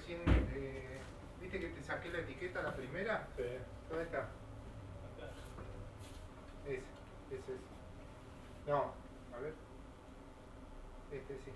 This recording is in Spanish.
recién, eh, ¿viste que te saqué la etiqueta, la primera? Sí. ¿Dónde está? Acá. Ese, ese, ese. No, a ver. Este sí.